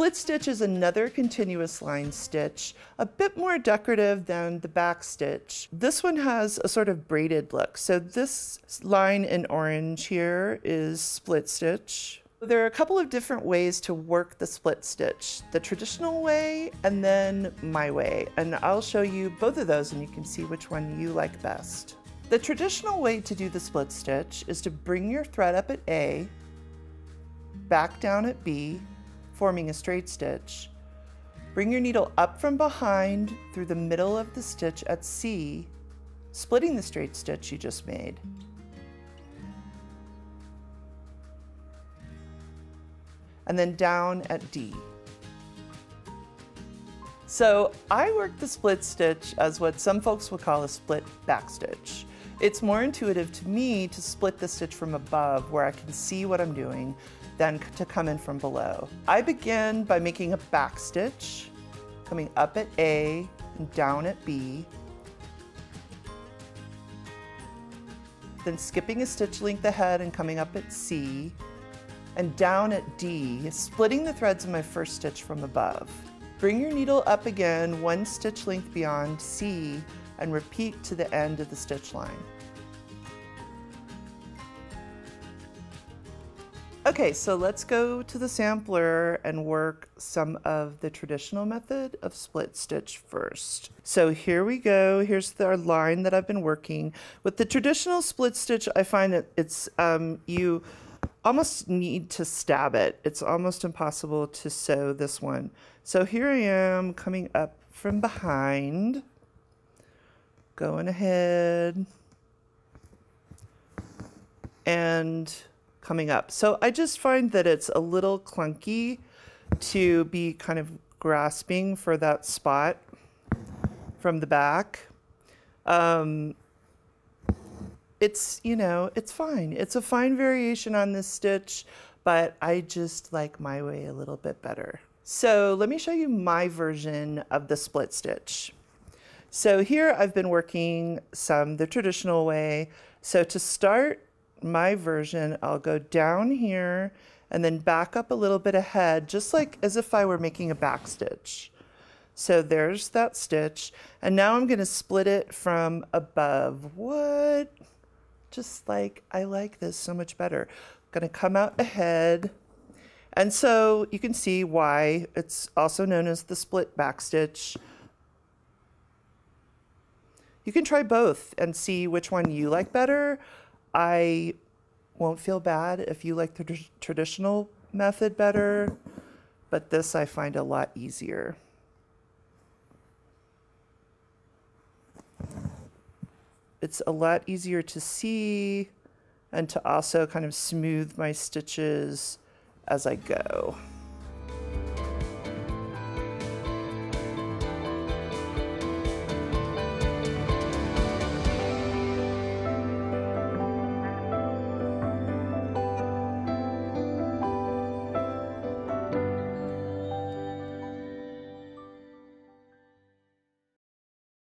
split stitch is another continuous line stitch, a bit more decorative than the back stitch. This one has a sort of braided look. So this line in orange here is split stitch. There are a couple of different ways to work the split stitch, the traditional way and then my way. And I'll show you both of those and you can see which one you like best. The traditional way to do the split stitch is to bring your thread up at A, back down at B, forming a straight stitch. Bring your needle up from behind through the middle of the stitch at C, splitting the straight stitch you just made. And then down at D. So I work the split stitch as what some folks would call a split back stitch. It's more intuitive to me to split the stitch from above where I can see what I'm doing than to come in from below. I begin by making a back stitch, coming up at A and down at B, then skipping a stitch length ahead and coming up at C, and down at D, splitting the threads in my first stitch from above. Bring your needle up again one stitch length beyond C and repeat to the end of the stitch line. Okay, so let's go to the sampler and work some of the traditional method of split stitch first. So here we go. Here's the line that I've been working. With the traditional split stitch, I find that it's, um, you almost need to stab it. It's almost impossible to sew this one. So here I am coming up from behind going ahead and coming up. So I just find that it's a little clunky to be kind of grasping for that spot from the back. Um, it's, you know, it's fine. It's a fine variation on this stitch, but I just like my way a little bit better. So let me show you my version of the split stitch. So here I've been working some the traditional way. So to start my version, I'll go down here and then back up a little bit ahead, just like as if I were making a back stitch. So there's that stitch. And now I'm gonna split it from above. What? Just like, I like this so much better. Gonna come out ahead. And so you can see why it's also known as the split back stitch. You can try both and see which one you like better. I won't feel bad if you like the tr traditional method better, but this I find a lot easier. It's a lot easier to see and to also kind of smooth my stitches as I go.